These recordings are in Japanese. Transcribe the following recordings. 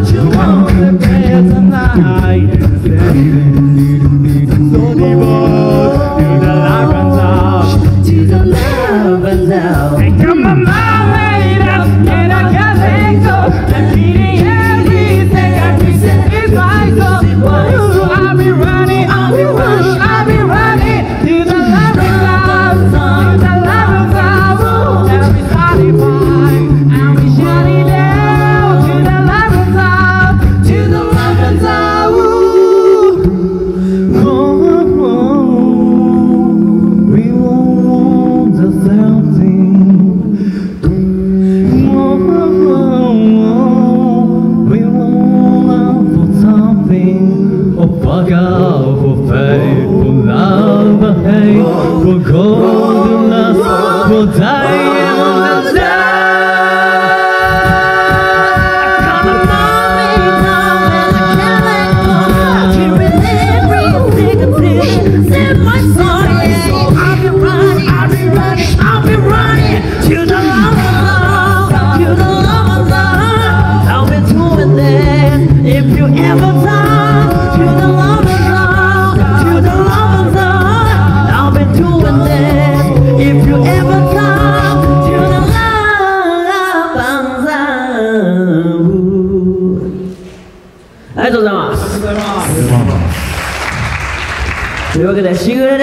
what you want to be tonight.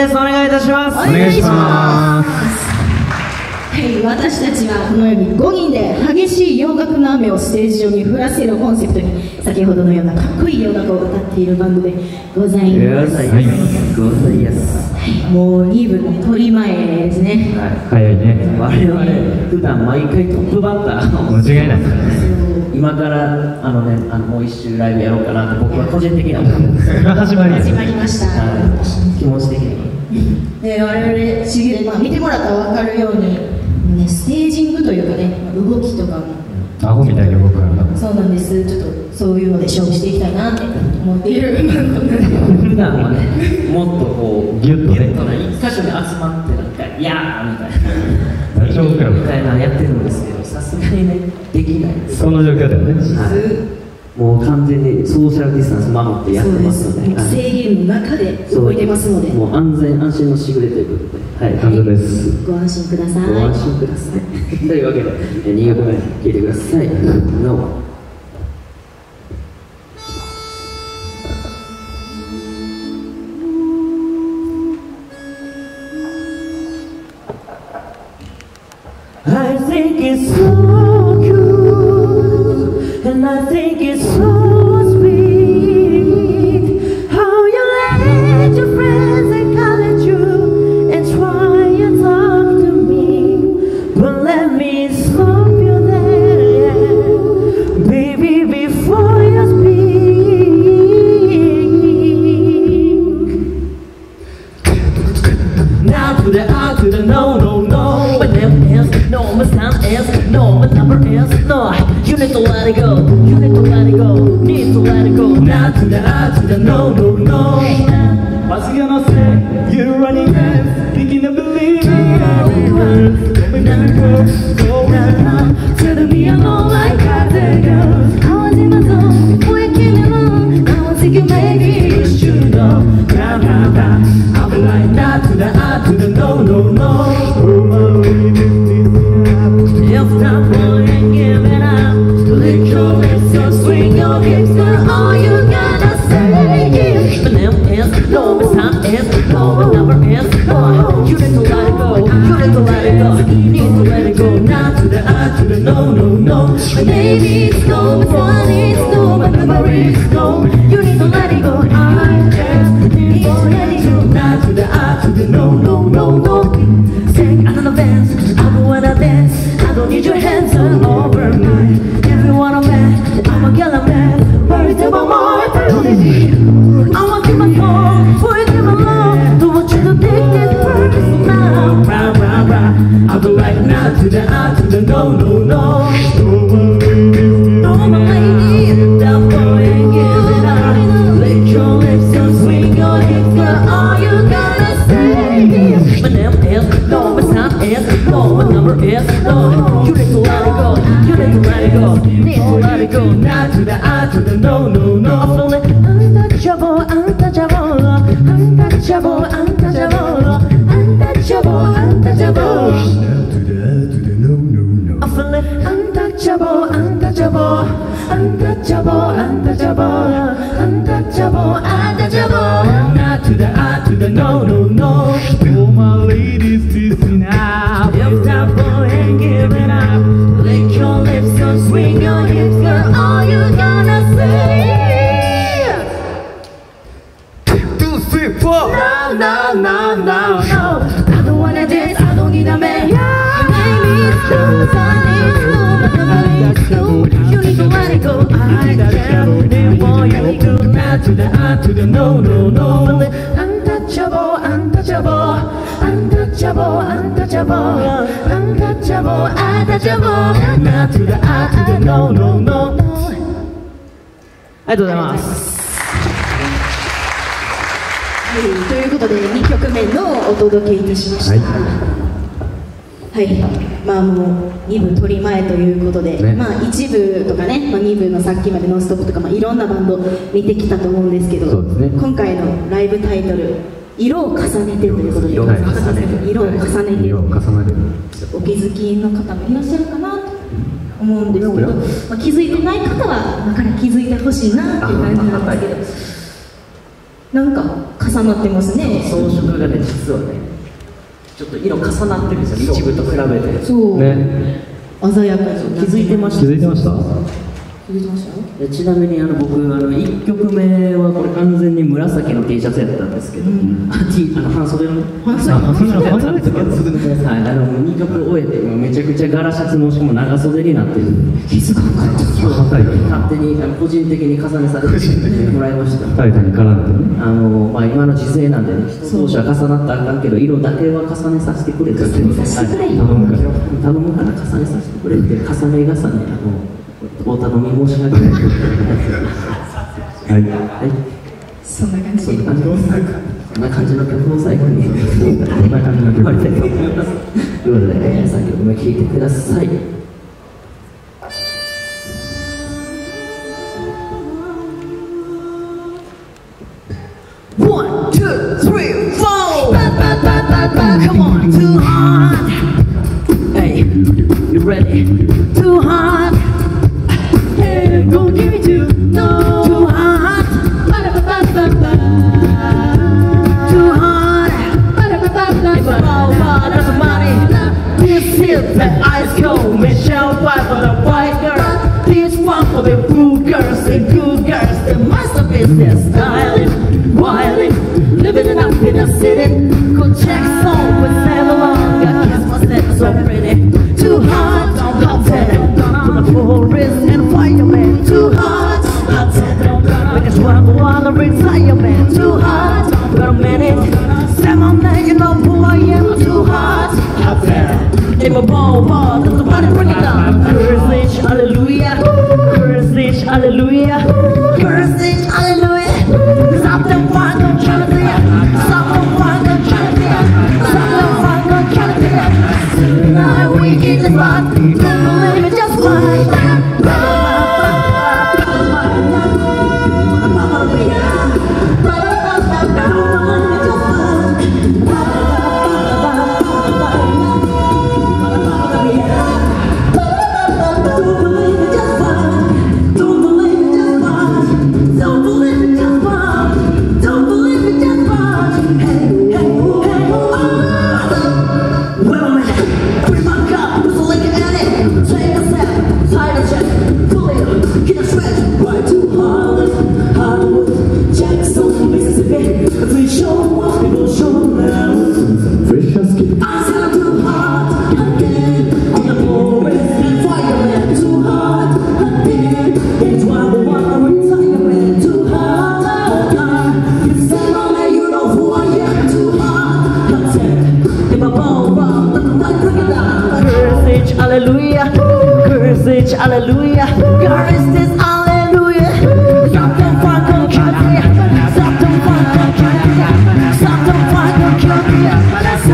です。お願いいたします。お願いしますはい、私たちはこのように5人で激しい洋楽の雨をステージ上に降らせるコンセプトに先ほどのようなかっこいい洋楽を歌っているバンドでございます、ございます。もうイーブンの鳥前ですね早いね我々普段毎回トップバッター間違いない今からあのねあのもう一周ライブやろうかなと僕は個人的には思ってます。今始まりや始まりましたはい気持ち的には。で我々しげまあ、見てもらったら分かるように、ね、ステージングというかね動きとかも。アホみたいに動くからな。そうなんです。ちょっとそういうので勝負していきたいなって思っている。普段はねもっとこうギュッとね。一箇所に集まってなんか「いやー」みたいな。大丈夫かよ。みたいなのやってるんですけどさすがにねできない。ですこの状況だよね。はいもう完全にソーシャルディスタンス守ってやってますので。はい。制限の中で動いてますので。もう安全安心のしぐれということで、はい、感謝です。ご安心ください。ご安心ください。というわけで、え2曲目聴いてください。どうも。I think it's so good, and I think the out to the no no no. My name is. No my sound is. No my number is. No You need to let it go. You need to let it go. Need to let it go. Now to the out to the no no no. What's he gonna say? You're running fast, thinking of believing. Don't make over is. You need to let it go. You need to let it go. You need to let it go. Not to the I, to the no, no, no. My baby is gone. One is gone. My memory is gone. You need to let it go. I just need to let it to the I, to the no, no, no, no. Sing another dance. I don't to dance. I don't need your hands all over me. Everyone I'm mad. I'm a girl I'm. Worried about my you need to let it go, you need to let it go. Nah to the I to the no, no, no. Untouchable, untouchable, untouchable, untouchable, untouchable, untouchable. Nah to the I to the no, no, no. Untouchable, untouchable, untouchable, untouchable, untouchable, untouchable. Nah to the I to the no, no, no. No, no, no, no, no. I don't wanna dance, I don't need a man. I need school, I need school, but I need school. You need to let it go. I can't live for you. do Nah to the I to the no, no, no. Untouchable, untouchable, untouchable, untouchable, untouchable, untouchable. Nah to the I to the no, no, no. ありがとうございます。はい、ということで2曲目のお届けいたしました。はい、まあもう2部取り前ということで、ね。まあ1部とかね、まあ、2部のさっきまで「ノンストップ!」とか、まあ、いろんなバンド見てきたと思うんですけどね。今回のライブタイトル「色を重ねて」ということで色を重ねて色を重ねて色を重ねる。お気づきの方もいらっしゃるかなと思うんですけど、まあ、気づいてない方は今から気づいてほしいなっていう感じなんですけど。なんか重なってますね。装飾がね実はねちょっと色重なってるんですよ一部と比べて。そう、ね。鮮やかに。気づいてました。気づいてました？気づいてましたでちなみにあの僕あの1曲目紫の T シャツやったんですけど、あ T あの半袖の半袖あ半袖の半袖ですかはい、あの2曲終えて今めちゃくちゃ柄シャツのしかも長袖になってる気づかなかった二人勝手にあの個人的に重ねさせてもらいました二人に絡んでねあのまあ、今の時勢なんでね人同士は重なったらあかんけど色だけは重ねさせてくれて頼むから重ねさせてくれて重ね重ねあのお頼み申し訳ないはいはい。そんな感じでそんな感じの曲を最後にこんな感じの曲終わりたいと思いうことで皆さん曲目聴いてください One, two, three, four. Come on, too hard. Hey, you ready? Michelle White for the white girl. This one for the blue girls and good girls. The masterpiece is hallelujah.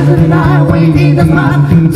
and I waited the month.